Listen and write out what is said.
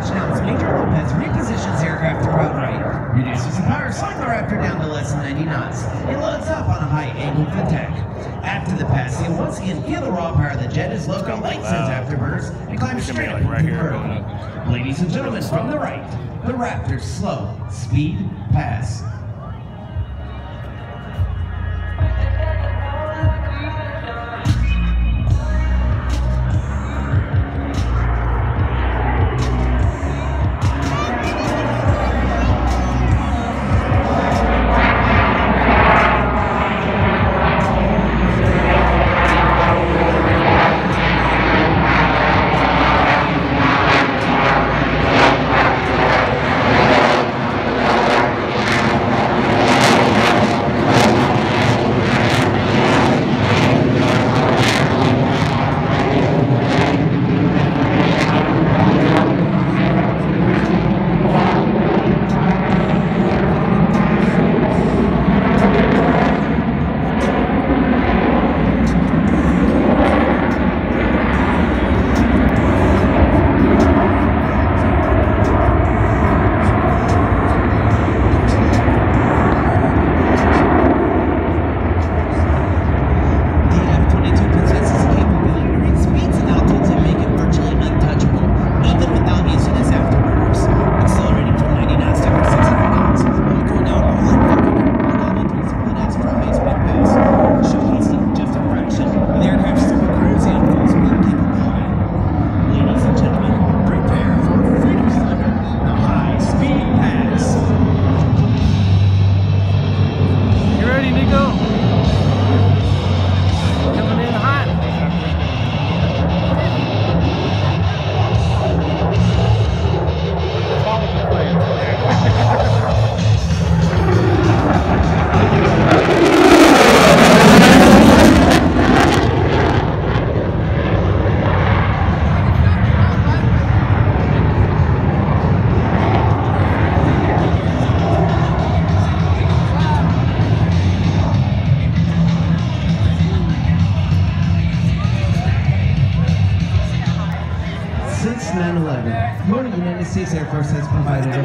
touchdowns. Major Lopez repositions aircraft to route right, reduces the power the raptor down to less than 90 knots. It loads up on a high angle of attack. After the pass, he'll once again feel the raw power of the jet as Loco lights wow. his afterburners and climbs straight like right here, Ladies and gentlemen, from the right, the Raptor's slow speed pass. 9-11, your United States Air Force has provided